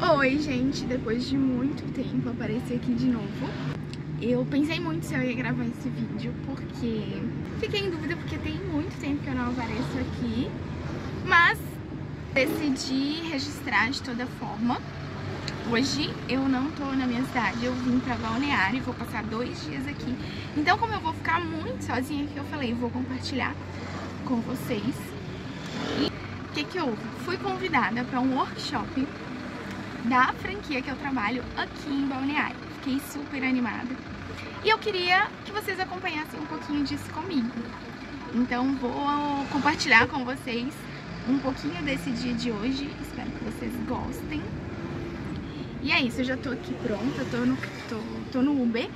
Oi, gente, depois de muito tempo apareci aqui de novo. Eu pensei muito se eu ia gravar esse vídeo, porque fiquei em dúvida, porque tem muito tempo que eu não apareço aqui. Mas decidi registrar de toda forma. Hoje eu não tô na minha cidade, eu vim pra Balneário e vou passar dois dias aqui. Então, como eu vou ficar muito sozinha aqui, eu falei, vou compartilhar com vocês. E o que que houve? Fui convidada para um workshop da franquia que eu trabalho aqui em Balneário. Fiquei super animada. E eu queria que vocês acompanhassem um pouquinho disso comigo. Então vou compartilhar com vocês um pouquinho desse dia de hoje. Espero que vocês gostem. E é isso, eu já tô aqui pronta, tô no, tô, tô no Uber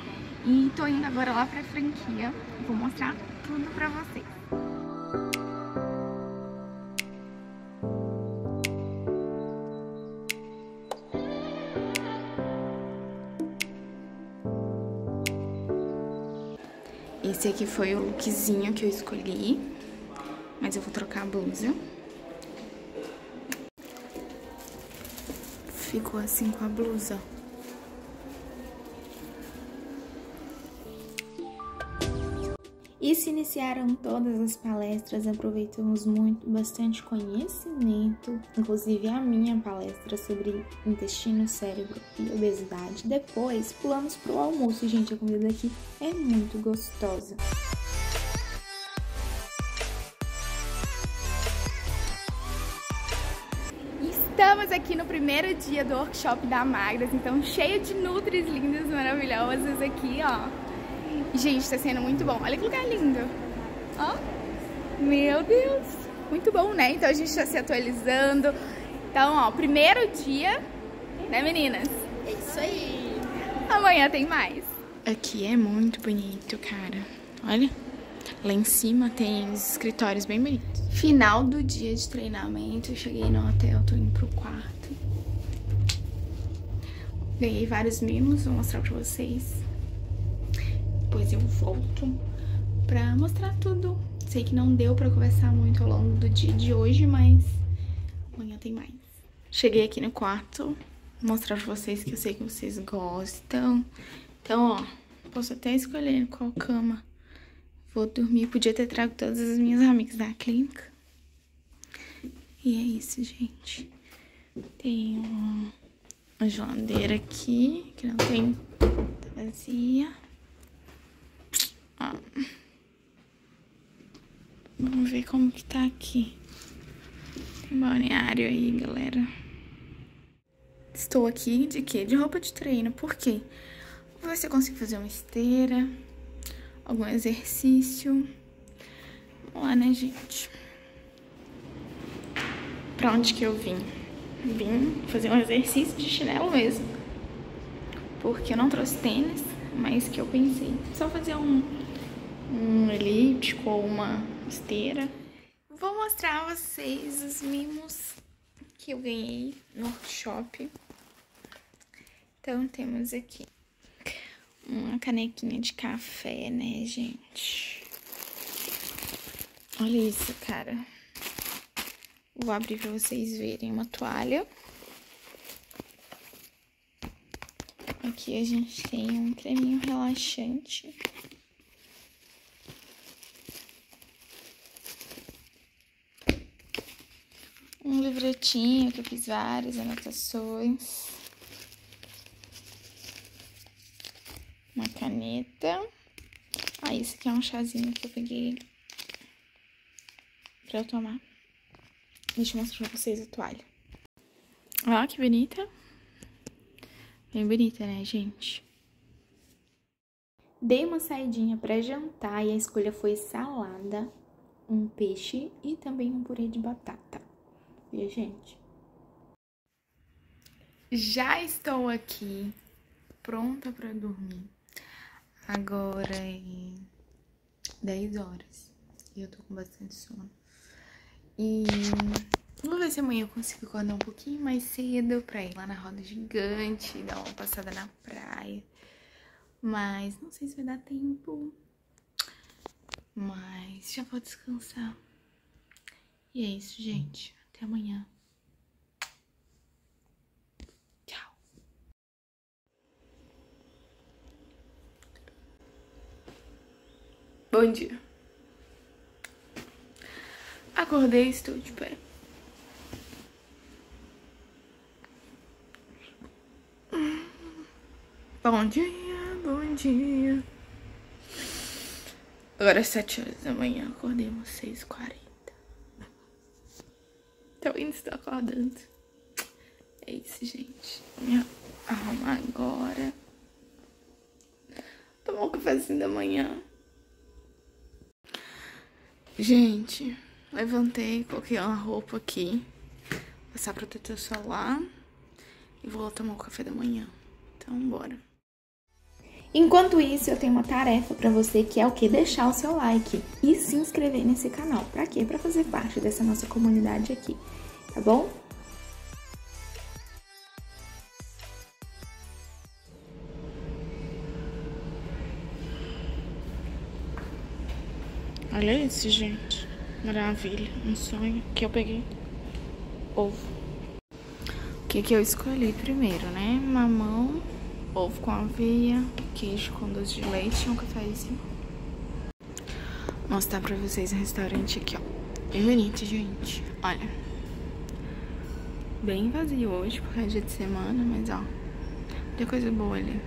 e tô indo agora lá pra franquia. Vou mostrar tudo pra vocês. Esse aqui foi o lookzinho que eu escolhi, mas eu vou trocar a blusa. Ficou assim com a blusa. E se iniciaram todas as palestras, aproveitamos muito, bastante conhecimento, inclusive a minha palestra sobre intestino, cérebro e obesidade. Depois, pulamos pro almoço, gente, a comida aqui é muito gostosa. Estamos aqui no primeiro dia do workshop da Magras, então cheio de nutris lindas, maravilhosas aqui, ó. Gente, tá sendo muito bom. Olha que lugar lindo. Ó. Meu Deus. Muito bom, né? Então a gente tá se atualizando. Então, ó, primeiro dia, né, meninas? É isso aí. Amanhã tem mais. Aqui é muito bonito, cara. Olha. Lá em cima tem os escritórios bem bonitos. Final do dia de treinamento. cheguei no hotel, tô indo pro quarto. Ganhei vários mimos, vou mostrar pra vocês depois eu volto pra mostrar tudo. Sei que não deu pra conversar muito ao longo do dia de hoje, mas amanhã tem mais. Cheguei aqui no quarto, mostrar pra vocês que eu sei que vocês gostam. Então, ó, posso até escolher qual cama vou dormir. Podia ter trago todas as minhas amigas da clínica. E é isso, gente. Tem uma geladeira aqui, que não tem tá vazia. Vamos ver como que tá aqui. Tem balneário aí, galera. Estou aqui de quê? De roupa de treino. Por quê? Vou ver se eu consigo fazer uma esteira, algum exercício. Vamos lá, né, gente? Pra onde que eu vim? Vim fazer um exercício de chinelo mesmo. Porque eu não trouxe tênis, mas que eu pensei. Só fazer um um elíptico ou uma esteira. Vou mostrar a vocês os mimos que eu ganhei no workshop. Então, temos aqui uma canequinha de café, né, gente? Olha isso, cara. Vou abrir pra vocês verem uma toalha. Aqui a gente tem um creminho relaxante. Livretinho que eu fiz várias anotações. Uma caneta. Ah, esse aqui é um chazinho que eu peguei pra eu tomar. Deixa eu mostrar pra vocês a toalha. Ó, que bonita. Bem bonita, né, gente? Dei uma saidinha para jantar e a escolha foi salada, um peixe e também um purê de batata. E, gente, já estou aqui pronta para dormir. Agora é 10 horas e eu tô com bastante sono. E vou ver se amanhã eu consigo acordar um pouquinho mais cedo pra ir lá na roda gigante, dar uma passada na praia. Mas não sei se vai dar tempo. Mas já vou descansar. E é isso, gente Amanhã. Tchau. Bom dia. Acordei e estou de pé. Bom dia, bom dia. Agora é 7 horas da manhã, acordei às 6h40. Ainda estou acordando. É isso, gente. Me arrumar agora. Tomar um cafezinho da manhã. Gente, levantei, coloquei uma roupa aqui. Passar protetor solar. E vou tomar o café da manhã. Então, bora. Enquanto isso, eu tenho uma tarefa para você que é o que? Deixar o seu like e se inscrever nesse canal. Para quê? Para fazer parte dessa nossa comunidade aqui, tá bom? Olha isso, gente. Maravilha. Um sonho que eu peguei. Ovo. O que que eu escolhi primeiro, né? Mamão ovo com aveia, queijo com doce de leite e um cafezinho. Vou mostrar pra vocês o restaurante aqui, ó. Bem bonito, gente. Olha. Bem vazio hoje, porque é dia de semana, mas ó. Tem coisa boa ali.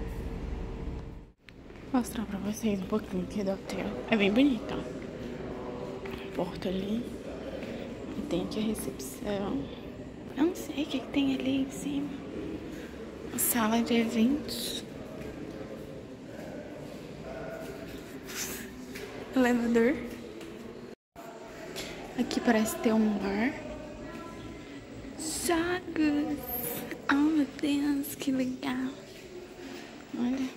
Vou mostrar pra vocês um pouquinho aqui do hotel. É bem bonito, ó. Porta ali. E tem aqui a recepção. Eu não sei o que, que tem ali em cima sala de eventos. Elevador. Aqui parece ter um bar. Jogos. Oh meu Deus, que legal. Olha.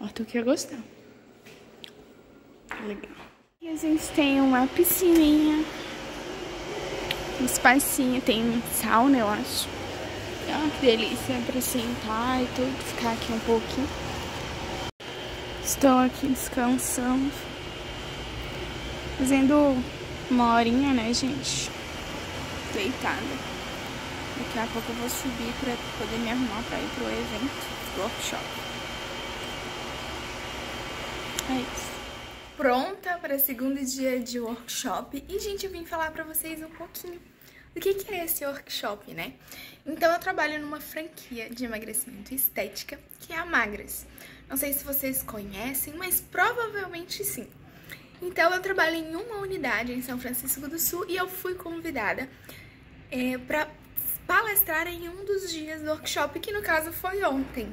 Arthur que ia gostar. Legal. E a gente tem uma piscininha espacinho, tem sauna, eu acho. Ah, que delícia pra sentar e tudo, ficar aqui um pouquinho. Estou aqui descansando. Fazendo uma horinha, né, gente? Deitada. Daqui a pouco eu vou subir pra poder me arrumar pra ir pro evento, workshop. É isso pronta para segundo dia de workshop e, gente, eu vim falar para vocês um pouquinho do que, que é esse workshop, né? Então, eu trabalho numa franquia de emagrecimento estética, que é a Magras. Não sei se vocês conhecem, mas provavelmente sim. Então, eu trabalho em uma unidade em São Francisco do Sul e eu fui convidada é, para palestrar em um dos dias do workshop, que no caso foi ontem.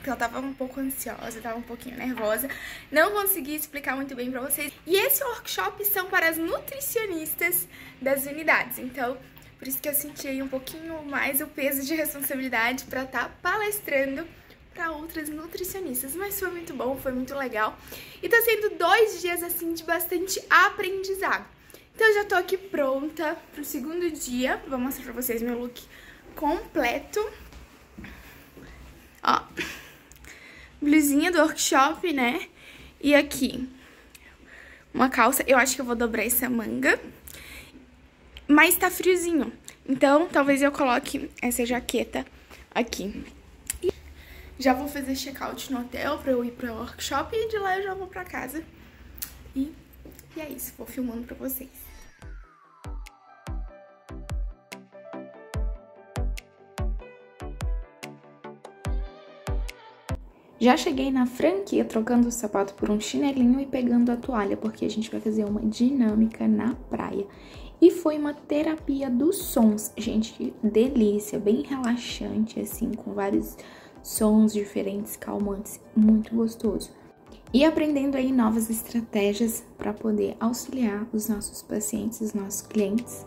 Então eu tava um pouco ansiosa, tava um pouquinho nervosa, não consegui explicar muito bem pra vocês. E esse workshop são para as nutricionistas das unidades, então por isso que eu senti aí um pouquinho mais o peso de responsabilidade pra estar tá palestrando para outras nutricionistas, mas foi muito bom, foi muito legal. E tá sendo dois dias assim de bastante aprendizado. Então já tô aqui pronta pro segundo dia, vou mostrar pra vocês meu look completo. Ó, blusinha do workshop, né? E aqui, uma calça. Eu acho que eu vou dobrar essa manga. Mas tá friozinho. Então, talvez eu coloque essa jaqueta aqui. Já vou fazer check-out no hotel pra eu ir pro workshop. E de lá eu já vou pra casa. E, e é isso. Vou filmando pra vocês. Já cheguei na franquia trocando o sapato por um chinelinho e pegando a toalha, porque a gente vai fazer uma dinâmica na praia. E foi uma terapia dos sons, gente, que delícia, bem relaxante, assim, com vários sons diferentes, calmantes, muito gostoso. E aprendendo aí novas estratégias para poder auxiliar os nossos pacientes, os nossos clientes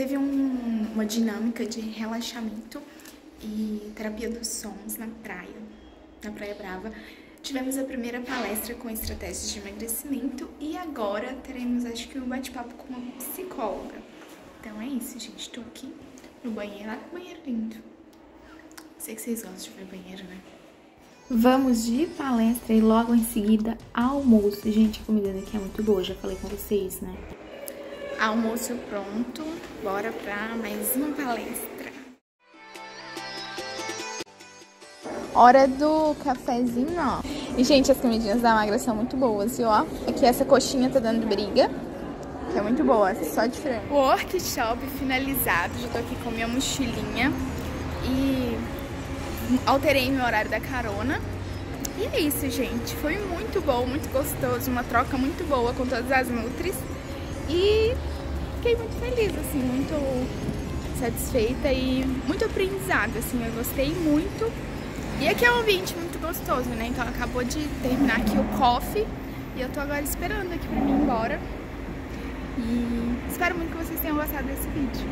teve um, uma dinâmica de relaxamento e terapia dos sons na praia, na Praia Brava. Tivemos a primeira palestra com estratégias de emagrecimento e agora teremos, acho que, um bate-papo com uma psicóloga. Então é isso, gente. Tô aqui no banheiro. Olha que banheiro lindo. Sei que vocês gostam de ver banheiro, né? Vamos de palestra e logo em seguida almoço. Gente, a comida daqui é muito boa, já falei com vocês, né? Almoço pronto, bora pra mais uma palestra. Hora do cafezinho, ó. E, gente, as comidinhas da Magra são muito boas, viu, ó. Aqui essa coxinha tá dando briga, que é muito boa, só de frango. Workshop finalizado, já tô aqui com minha mochilinha e alterei meu horário da carona. E é isso, gente. Foi muito bom, muito gostoso, uma troca muito boa com todas as Nutris. E fiquei muito feliz, assim, muito satisfeita e muito aprendizado, assim, eu gostei muito. E aqui é um ambiente muito gostoso, né? Então acabou de terminar aqui o coffee e eu tô agora esperando aqui pra mim ir embora. E espero muito que vocês tenham gostado desse vídeo.